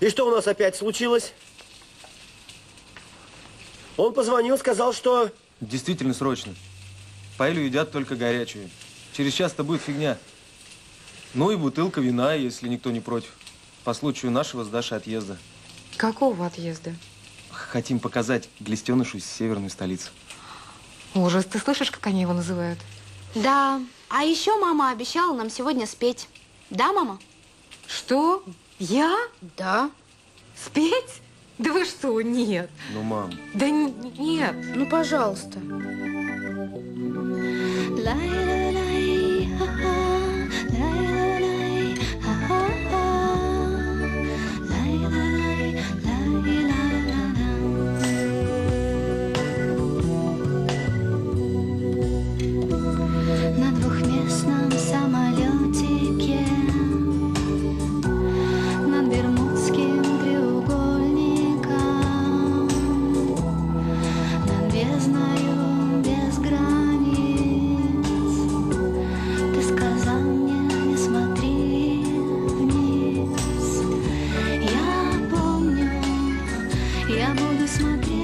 И что у нас опять случилось? Он позвонил, сказал, что... Действительно срочно. Паэлю едят только горячую. Через час-то будет фигня. Ну и бутылка вина, если никто не против. По случаю нашего с Дашей отъезда. Какого отъезда? Хотим показать глистенышу из северной столицы. Ужас, ты слышишь, как они его называют? Да. А еще мама обещала нам сегодня спеть. Да, мама? Что? Я? Да. Спеть? Да вы что, нет. Ну, мам. Да нет. Ну, пожалуйста. Ла-ла-ла. я буду смотреть.